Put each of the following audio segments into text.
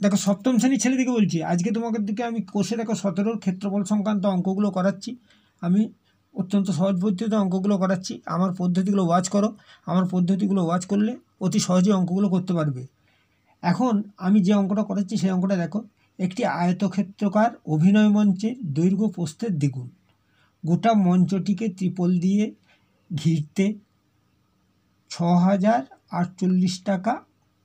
দেখো, সপ্তম শ্রেণির ছেলেদিকে বলছি, আজকে তোমাদের দিকে আমি কোষে দেখো সতেরোর ক্ষেত্রফল সংক্রান্ত অঙ্কগুলো করাচ্ছি। আমি অত্যন্ত সহজ পদ্ধতিতে অঙ্কগুলো করাচ্ছি। আমার পদ্ধতিগুলো ওয়াচ করো। আমার পদ্ধতিগুলো ওয়াচ করলে অতি সহজে অঙ্কগুলো করতে পারবে। এখন আমি যে অঙ্কটা করাচ্ছি, সেই অঙ্কটা দেখো। একটি আয়তক্ষেত্রকার অভিনয় মঞ্চের দৈর্ঘ্য প্রস্থের দ্বিগুণ। গোটা মঞ্চটিকে ত্রিপল দিয়ে ঘিরতে ছ হাজার আটচল্লিশ টাকা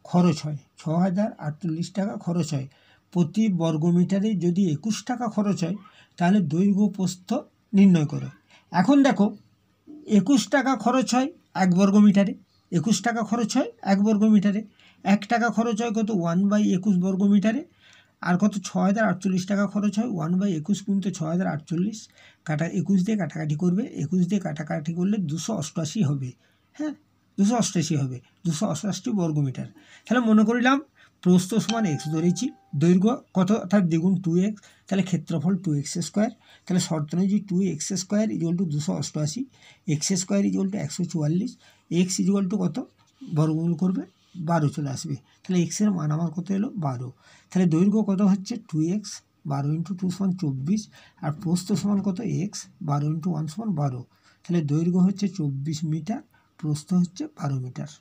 খরচ হয়। ছ হাজার আটচল্লিশ টাকা খরচ হয়। প্রতি বর্গমিটারে যদি একুশ টাকা খরচ হয়, তাহলে দৈর্ঘ্য প্রস্থ নির্ণয় করো। এখন দেখো, একুশ টাকা খরচ হয় এক বর্গমিটারে। একুশ টাকা খরচ হয় এক বর্গমিটারে। এক টাকা খরচ হয় কত? ওয়ান বাই একুশ বর্গমিটারে। আর কত? ছ হাজার আটচল্লিশ টাকা খরচ হয়। ওয়ান বাই একুশ কিন্তু ছ হাজার আটচল্লিশ। কাটা একুশ দিয়ে কাটাকাটি করবে। একুশ দিয়ে কাটাকাটি করলে দুশো অষ্টআশি হবে। হ্যাঁ? দুশো অষ্টাশি হবে, দুশো অষ্টআশি বর্গমিটার। তাহলে মনে করিলাম প্রস্থ সমান এক্স ধরেছি, দৈর্ঘ্য কত? অর্থাৎ দ্বিগুণ টু এক্স তাহলে ক্ষেত্রফল টু এক্স স্কোয়ার তাহলে শর্ত অনুযায়ী two X square equal to দুশো অষ্টআশি এক্স স্কোয়ার ইজুয়াল টু একশো চুয়াল্লিশ এক্স ইজুয়াল টু কত? বর্গমূল করবে, বারো চলে আসবে। তাহলে এক্সের মান আমার কত এলো? বারো। তাহলে দৈর্ঘ্য কত হচ্ছে? টু এক্স বারো ইন্টু টু সমান চব্বিশ, আর প্রস্থ সমান কত? এক্স বারো ইন্টু ওয়ান সমান বারো। তাহলে দৈর্ঘ্য হচ্ছে চব্বিশ মিটার প্রস্থ হচ্ছে বারো মিটার।